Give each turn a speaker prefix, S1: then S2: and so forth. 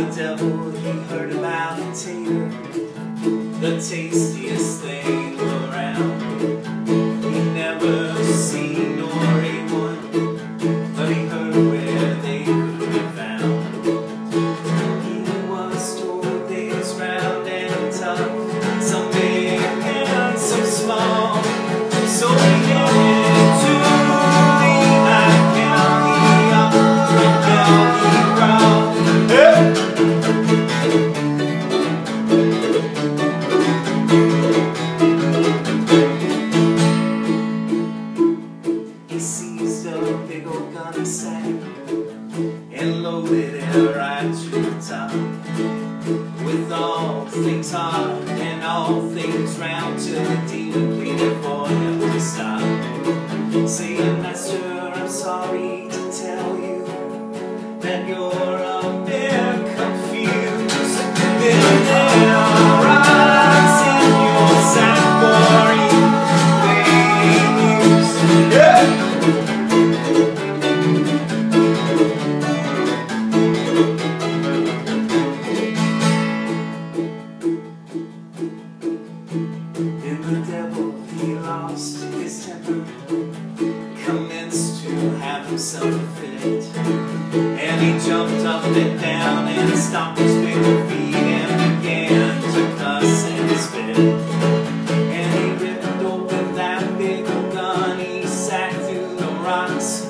S1: the devil He heard about a tater, the tastiest thing. And loaded it right to the top. With all things hot and all things round till the demon pleaded for him to stop. Saying, Master, I'm sorry to tell you that you're himself a fit. And he jumped up and down and stomped his big feet and began to cuss and spit. And he ripped open that big gun, he sat through the rocks